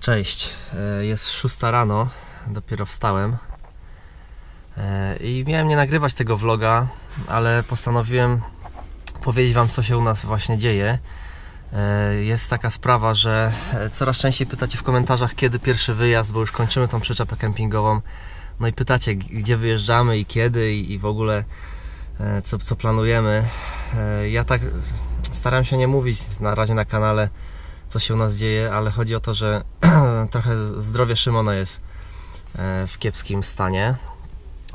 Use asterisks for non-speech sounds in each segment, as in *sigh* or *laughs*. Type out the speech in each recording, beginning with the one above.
Cześć, E, jest 6 rano, dopiero wstałem E, i miałem nie nagrywać tego vloga, ale postanowiłem powiedzieć Wam, co się u nas właśnie dzieje. E, Jest taka sprawa, że coraz częściej pytacie w komentarzach, kiedy pierwszy wyjazd, bo już kończymy tą przyczepę kempingową. No i pytacie, gdzie wyjeżdżamy i kiedy i, w ogóle co, co planujemy. Ja tak staram się nie mówić na razie na kanale, co się u nas dzieje, ale chodzi o to, że *clears throat* trochę zdrowie Szymona jest e, w kiepskim stanie.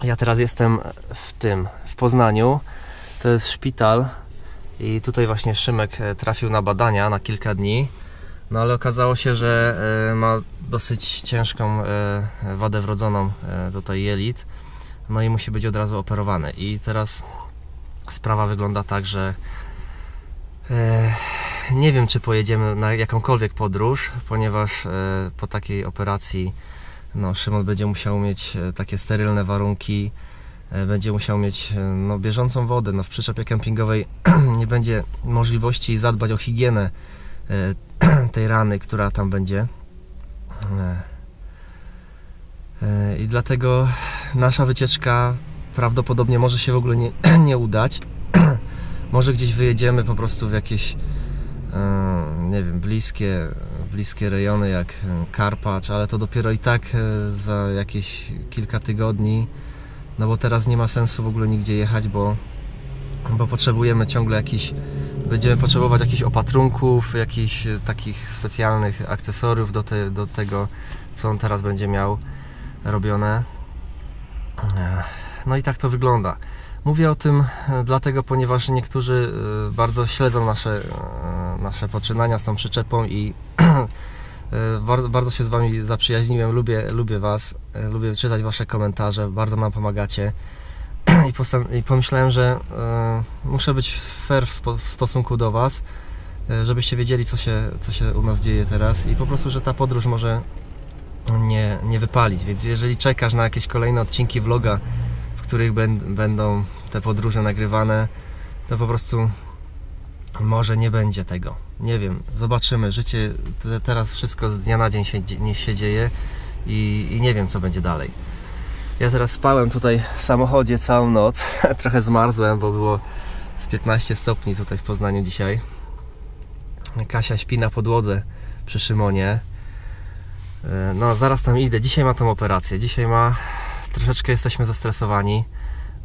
Ja teraz jestem w tym, w Poznaniu. To jest szpital i tutaj właśnie Szymek e, trafił na badania na kilka dni. No ale okazało się, że e, ma dosyć ciężką wadę wrodzoną tutaj jelit. No i musi być od razu operowany. I teraz sprawa wygląda tak, że nie wiem, czy pojedziemy na jakąkolwiek podróż, ponieważ e, po takiej operacji no, Szymon będzie musiał mieć e, takie sterylne warunki, e, będzie musiał mieć no, bieżącą wodę. No, w przyczepie kempingowej *clears throat* nie będzie możliwości zadbać o higienę *clears throat* tej rany, która tam będzie. I dlatego nasza wycieczka prawdopodobnie może się w ogóle nie, *clears throat* nie udać. może gdzieś wyjedziemy po prostu w jakieś nie wiem, bliskie, bliskie rejony jak e, Karpacz, ale to dopiero i tak e, za jakieś kilka tygodni, no bo teraz nie ma sensu w ogóle nigdzie jechać, bo, bo potrzebujemy ciągle jakichś, będziemy potrzebować jakichś opatrunków, jakichś e, takich specjalnych akcesoriów do, te, do tego, co on teraz będzie miał robione. No i tak to wygląda. Mówię o tym e, dlatego, ponieważ niektórzy e, bardzo śledzą nasze, e, nasze poczynania z tą przyczepą i *clears throat* bardzo, bardzo się z Wami zaprzyjaźniłem. Lubię, lubię Was, lubię czytać Wasze komentarze, bardzo nam pomagacie. *clears throat* I, i pomyślałem, że muszę być fair w, w stosunku do Was, żebyście wiedzieli, co się, co się u nas dzieje teraz i po prostu, że ta podróż może nie, nie wypalić. Więc jeżeli czekasz na jakieś kolejne odcinki vloga, w których ben, będą te podróże nagrywane, to po prostu może nie będzie tego. Nie wiem, zobaczymy. Życie te, teraz wszystko z dnia na dzień się, nie się dzieje i, i nie wiem, co będzie dalej. Ja teraz spałem tutaj w samochodzie całą noc. *laughs* Trochę zmarzłem, bo było z 15 stopni tutaj w Poznaniu dzisiaj. Kasia śpi na podłodze przy Szymonie. E, No, zaraz tam idę. Dzisiaj ma tą operację. Dzisiaj ma. Troszeczkę jesteśmy zestresowani,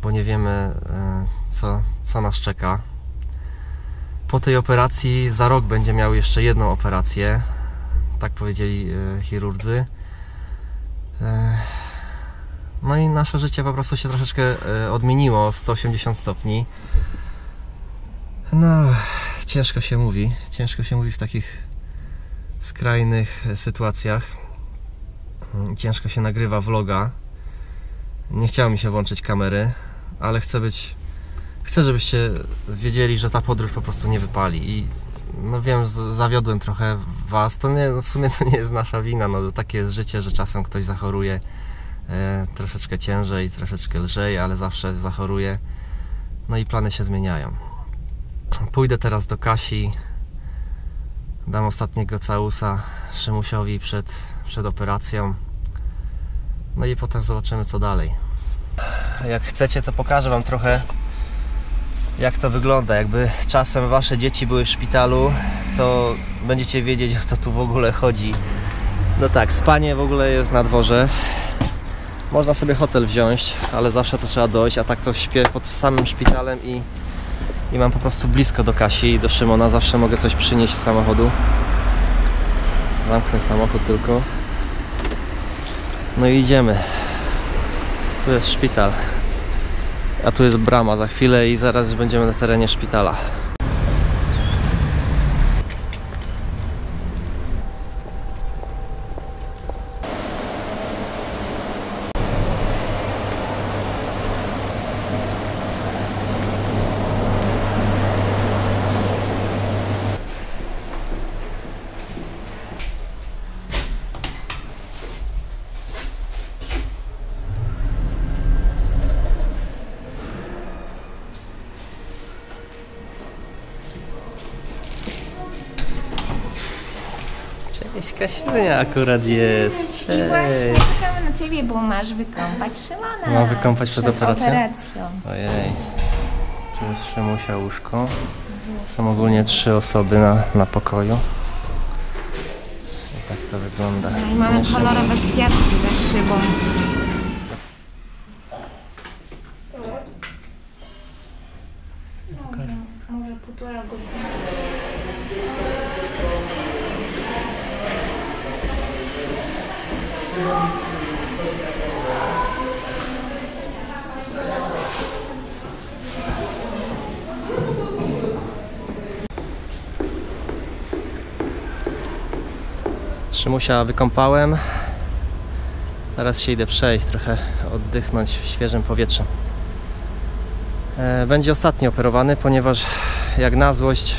bo nie wiemy, e, co, co nas czeka. Po tej operacji za rok będzie miał jeszcze jedną operację. Tak powiedzieli e, chirurdzy. E, No i nasze życie po prostu się troszeczkę odmieniło o 180 stopni. No, ciężko się mówi. Ciężko się mówi w takich skrajnych sytuacjach. Ciężko się nagrywa vloga. Nie chciało mi się włączyć kamery, ale chcę być. Chcę, żebyście wiedzieli, że ta podróż po prostu nie wypali. I no wiem, zawiodłem trochę Was. To nie, no w sumie to nie jest nasza wina. No, takie jest życie, że czasem ktoś zachoruje e, troszeczkę ciężej, troszeczkę lżej, ale zawsze zachoruje. No i plany się zmieniają. Pójdę teraz do Kasi. Dam ostatniego całusa Szymusiowi przed, przed operacją. No i potem zobaczymy co dalej. Jak chcecie to pokażę Wam trochę jak to wygląda. Jakby czasem Wasze dzieci były w szpitalu, to będziecie wiedzieć o co tu w ogóle chodzi. No tak, spanie w ogóle jest na dworze. Można sobie hotel wziąć, ale zawsze to trzeba dojść, a tak to śpię pod samym szpitalem i, i mam po prostu blisko do Kasi i do Szymona. Zawsze mogę coś przynieść z samochodu. Zamknę samochód tylko. No i idziemy. Tu jest szpital. A tu jest brama za chwilę i zaraz będziemy na terenie szpitala. Cześć, Kasiunia akurat jest. I właśnie Cześć. czekamy na ciebie, bo masz wykąpać Szymona. Mam wykąpać przed operacją? operacją. Ojej. Tu jest Szymusia łóżko. Są ogólnie trzy osoby na, na pokoju. I tak to wygląda. No i mamy kolorowe kwiatki za szybą. Może półtora godziny. Szymusia wykąpałem. Teraz się idę przejść, trochę oddychnąć świeżym powietrzem. Będzie ostatni operowany, ponieważ jak na złość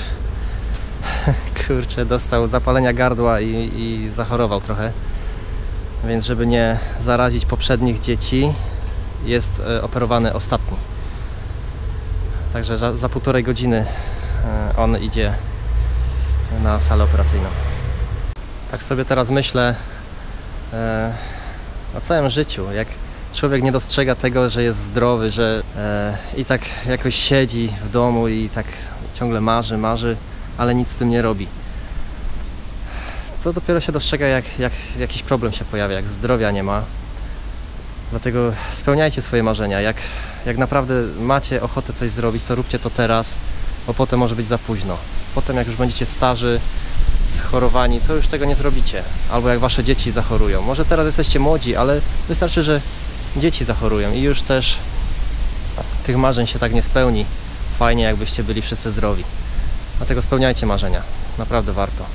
*laughs* kurczę, dostał zapalenia gardła i, i zachorował trochę. Więc żeby nie zarazić poprzednich dzieci, jest e, operowany ostatni. Także za, za półtorej godziny e, on idzie na salę operacyjną. Tak sobie teraz myślę e, o całym życiu, jak człowiek nie dostrzega tego, że jest zdrowy, że e, i tak jakoś siedzi w domu i tak ciągle marzy, marzy, ale nic z tym nie robi. To dopiero się dostrzega, jak, jak jakiś problem się pojawia, jak zdrowia nie ma. Dlatego spełniajcie swoje marzenia. Jak, jak naprawdę macie ochotę coś zrobić, to róbcie to teraz, bo potem może być za późno. Potem, jak już będziecie starzy, schorowani, to już tego nie zrobicie. Albo jak wasze dzieci zachorują. Może teraz jesteście młodzi, ale wystarczy, że dzieci zachorują i już też tych marzeń się tak nie spełni. Fajnie, jakbyście byli wszyscy zdrowi. Dlatego spełniajcie marzenia. Naprawdę warto.